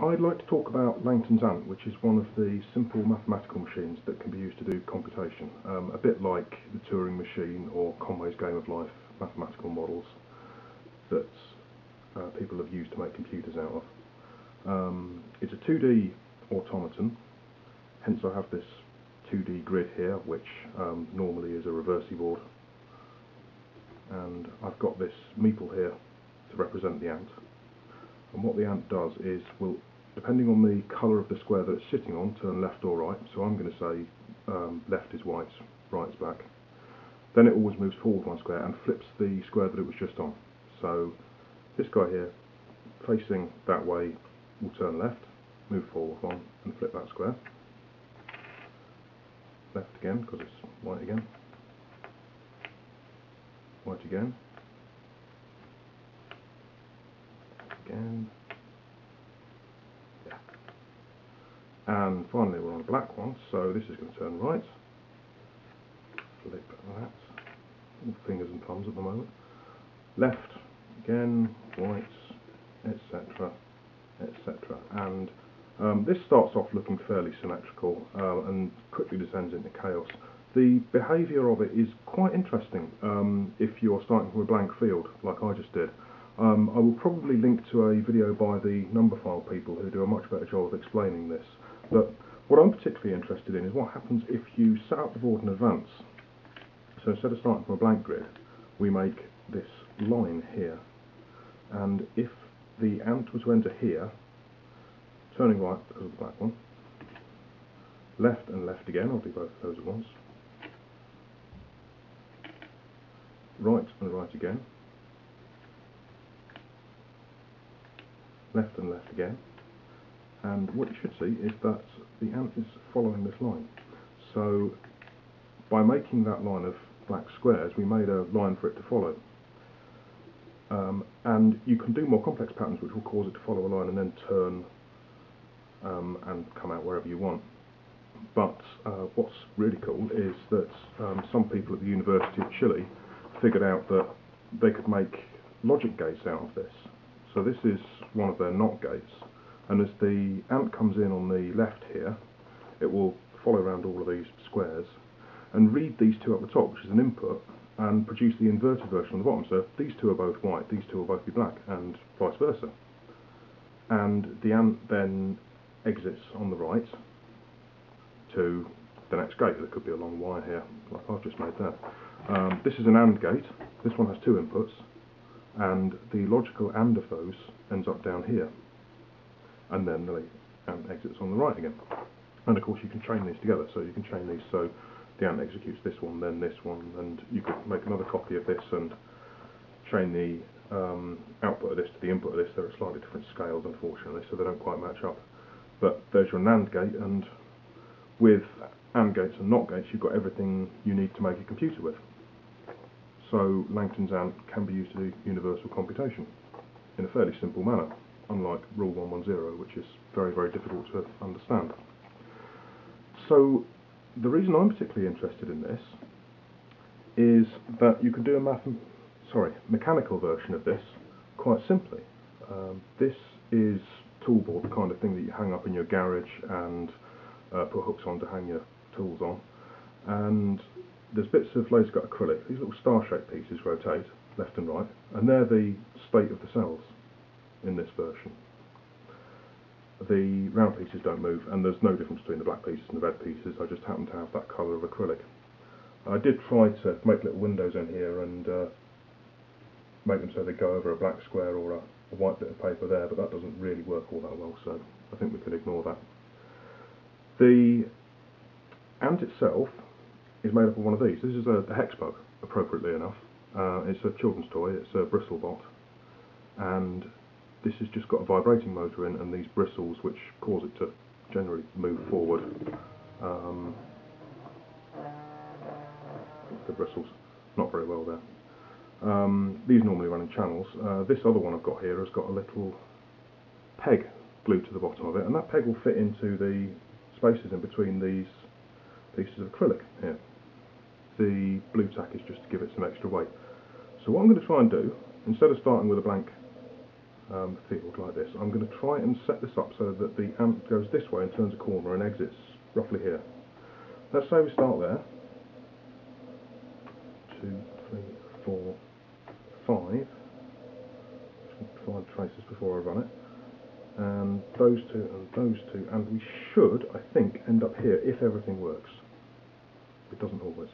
I'd like to talk about Langton's Ant, which is one of the simple mathematical machines that can be used to do computation, um, a bit like the Turing machine or Conway's Game of Life mathematical models that uh, people have used to make computers out of. Um, it's a 2D automaton, hence I have this 2D grid here, which um, normally is a reversi board, and I've got this meeple here to represent the ant and what the ant does is will depending on the colour of the square that it's sitting on turn left or right so I'm going to say um, left is white, right's black. then it always moves forward one square and flips the square that it was just on so this guy here facing that way will turn left move forward one and flip that square left again because it's white again white again. And finally we're on a black one, so this is going to turn right. Flip that. All fingers and thumbs at the moment. Left, again, white, etc., etc. And um, this starts off looking fairly symmetrical uh, and quickly descends into chaos. The behaviour of it is quite interesting um, if you're starting from a blank field, like I just did. Um, I will probably link to a video by the Numberphile people who do a much better job of explaining this. But what I'm particularly interested in is what happens if you set up the board in advance. So instead of starting from a blank grid, we make this line here. And if the ant was to enter here, turning right because of the black one, left and left again, I'll do both of those at once, right and right again, left and left again. And what you should see is that the ant is following this line. So by making that line of black squares, we made a line for it to follow. Um, and you can do more complex patterns which will cause it to follow a line and then turn um, and come out wherever you want. But uh, what's really cool is that um, some people at the University of Chile figured out that they could make logic gates out of this. So this is one of their NOT gates, and as the ant comes in on the left here, it will follow around all of these squares and read these two at the top, which is an input, and produce the inverted version on the bottom. So these two are both white, these two will both be black, and vice versa. And the ant then exits on the right to the next gate. There could be a long wire here, like I've just made there. Um, this is an AND gate. This one has two inputs and the logical AND of those ends up down here and then the AND exits on the right again. And of course you can chain these together. So you can chain these so the AND executes this one then this one and you could make another copy of this and chain the um, output of this to the input of this. They're at slightly different scales unfortunately so they don't quite match up. But there's your NAND gate and with AND gates and NOT gates you've got everything you need to make a computer with. So Langton's ant can be used to do universal computation in a fairly simple manner, unlike Rule 110, which is very, very difficult to understand. So the reason I'm particularly interested in this is that you can do a math sorry, mechanical version of this quite simply. Um, this is toolboard, the kind of thing that you hang up in your garage and uh, put hooks on to hang your tools on. And there's bits of laser cut acrylic, these little star-shaped pieces rotate left and right, and they're the state of the cells in this version. The round pieces don't move, and there's no difference between the black pieces and the red pieces, I just happen to have that colour of acrylic. I did try to make little windows in here and uh, make them so they go over a black square or a, a white bit of paper there, but that doesn't really work all that well, so I think we can ignore that. The ant itself is made up of one of these. This is a, a Hexbug, appropriately enough. Uh, it's a children's toy, it's a bristlebot, and this has just got a vibrating motor in and these bristles which cause it to generally move forward. Um, the bristles, not very well there. Um, these normally run in channels. Uh, this other one I've got here has got a little peg glued to the bottom of it, and that peg will fit into the spaces in between these pieces of acrylic here the Blu Tack is just to give it some extra weight. So what I'm going to try and do, instead of starting with a blank um, field like this. I'm going to try and set this up so that the ant goes this way and turns a corner and exits roughly here. Let's say we start there. Two, three, four, five. Find traces before I run it. And those two and those two, and we should, I think, end up here if everything works. It doesn't always.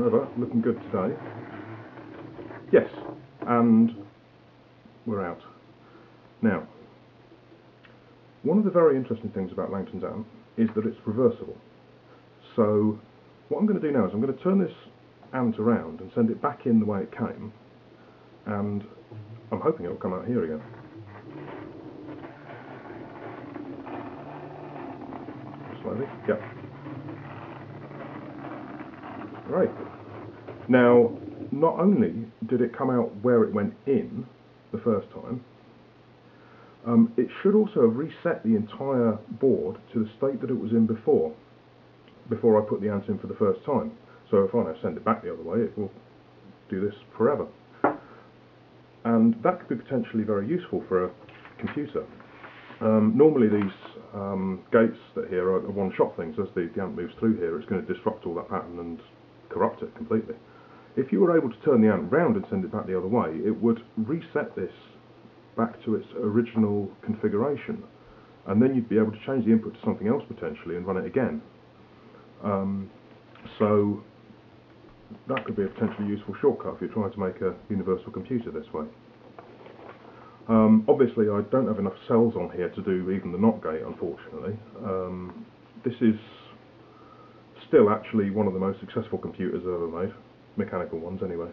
Looking good today. Yes, and we're out. Now, one of the very interesting things about Langton's ant is that it's reversible. So, what I'm going to do now is I'm going to turn this ant around and send it back in the way it came, and I'm hoping it will come out here again. Slowly, yep. Right. Now, not only did it come out where it went in the first time, um, it should also have reset the entire board to the state that it was in before, before I put the ant in for the first time. So if I now send it back the other way, it will do this forever. And that could be potentially very useful for a computer. Um, normally these um, gates that here are one-shot things. As the, the moves through here, it's going to disrupt all that pattern and corrupt it completely. If you were able to turn the ant round and send it back the other way, it would reset this back to its original configuration. And then you'd be able to change the input to something else potentially and run it again. Um, so that could be a potentially useful shortcut if you're trying to make a universal computer this way. Um, obviously I don't have enough cells on here to do even the NOT gate unfortunately. Um, this is still actually one of the most successful computers I've ever made, mechanical ones anyway,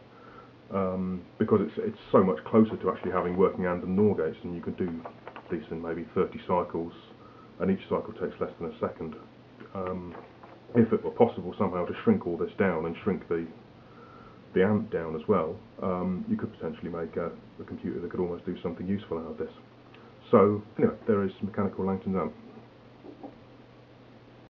um, because it's it's so much closer to actually having working AND and NOR gates, and you can do in maybe 30 cycles, and each cycle takes less than a second. Um, if it were possible somehow to shrink all this down and shrink the the ant down as well, um, you could potentially make a, a computer that could almost do something useful out of this. So anyway, there is mechanical Langton's ant.